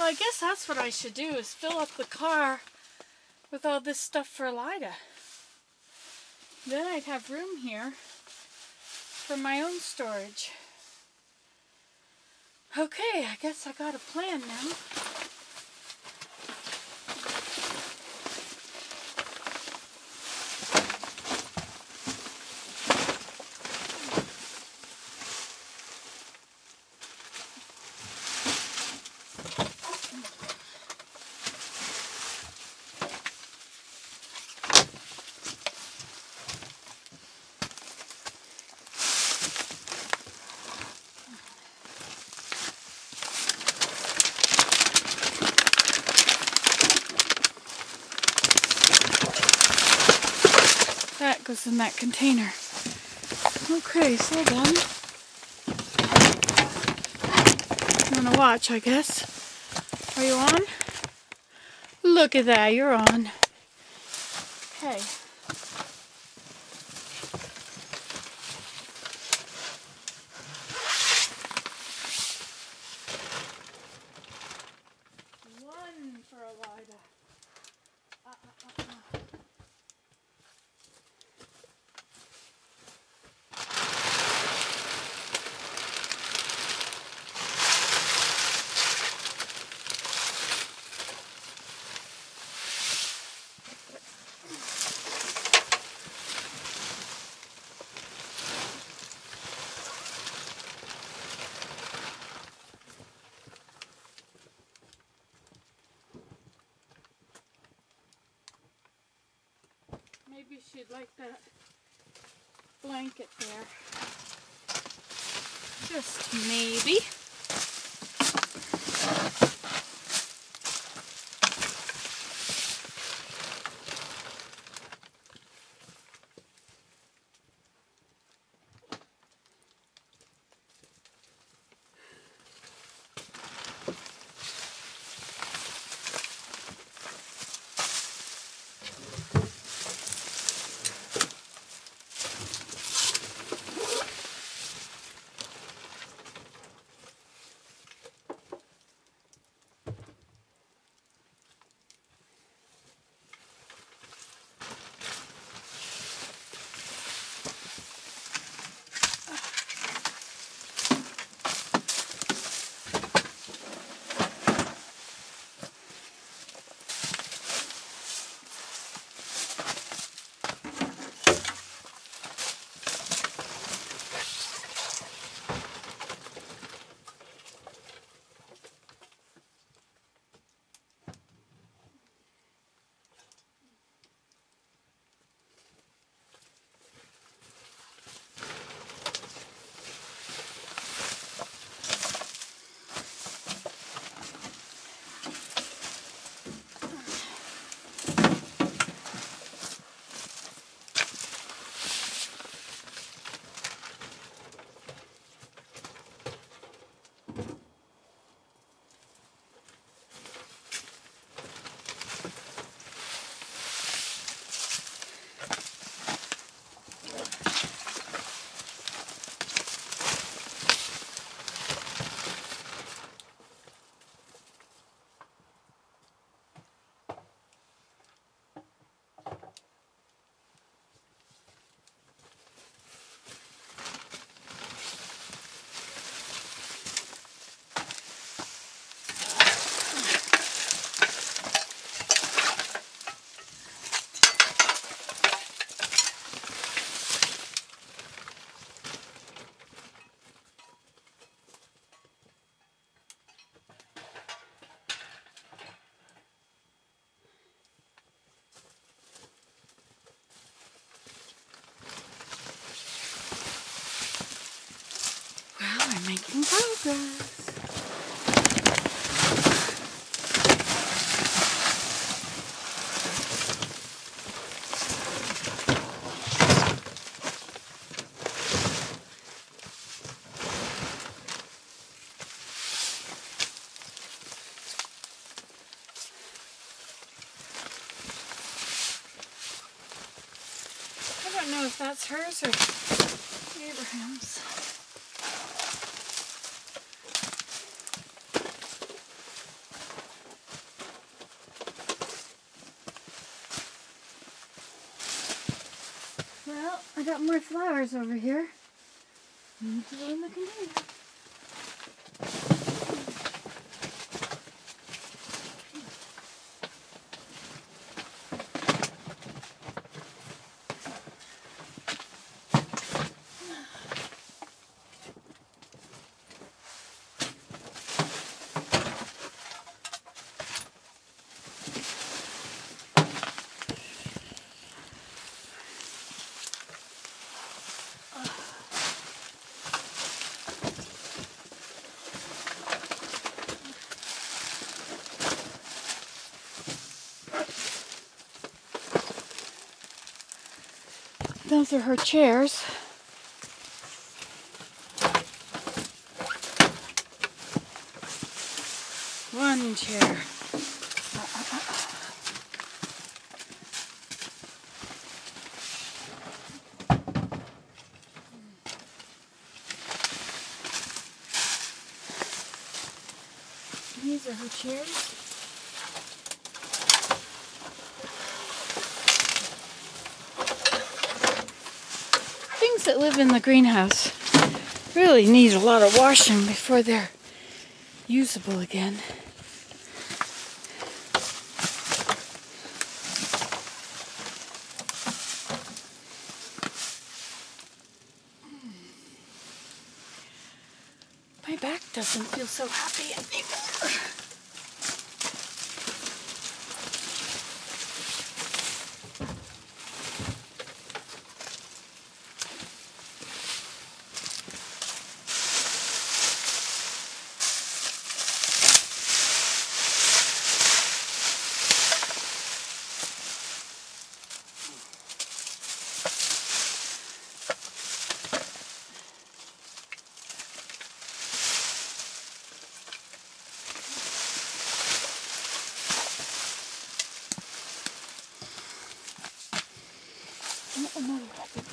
Well, I guess that's what I should do is fill up the car with all this stuff for Lida. Then I'd have room here for my own storage. Okay, I guess I got a plan now. In that container. Okay, so then. I'm gonna watch, I guess. Are you on? Look at that, you're on. Okay. One for Elida. Uh, uh, uh, uh. She'd like that blanket there. Just maybe. We're making progress. I don't know if that's hers or Abraham's. I got more flowers over here. In the container. Those are her chairs. One chair. These are her chairs. That live in the greenhouse really need a lot of washing before they're usable again. My back doesn't feel so happy anymore. とな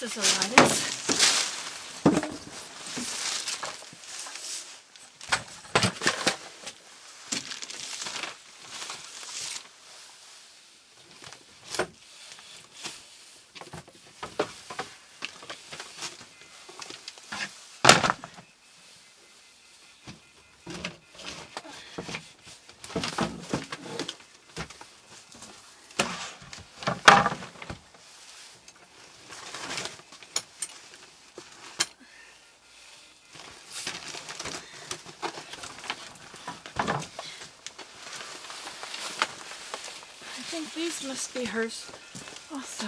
This is a lettuce. This must be hers also.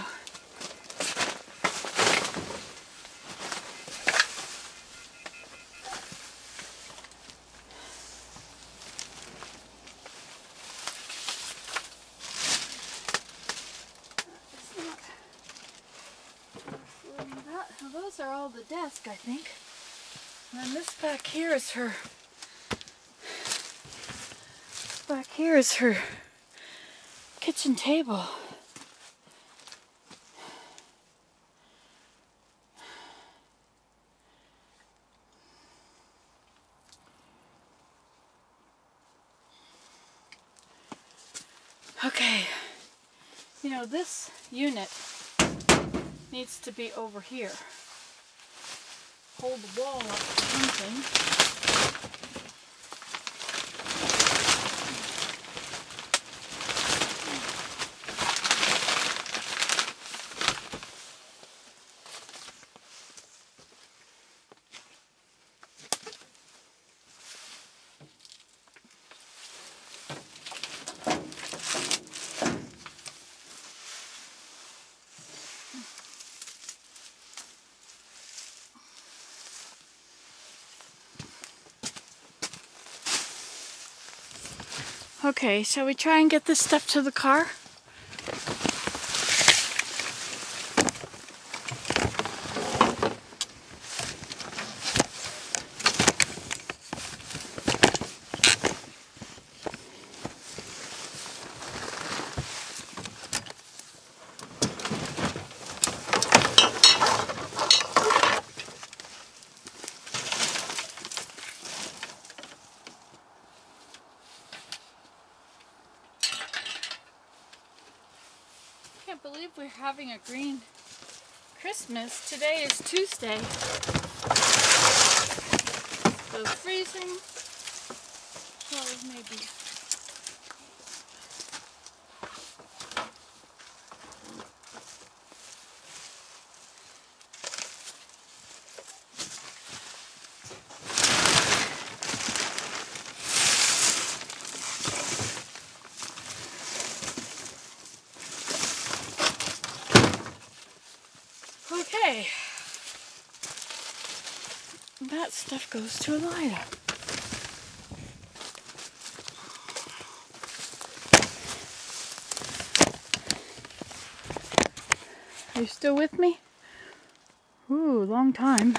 those are all the desk, I think. And this back here is her. Back here is her kitchen table. Okay, you know, this unit needs to be over here. Hold the wall up something. Okay, shall we try and get this stuff to the car? Having a green Christmas. Today is Tuesday. So freezing. Well, maybe. Okay. That stuff goes to a Elida. Are you still with me? Ooh, long time.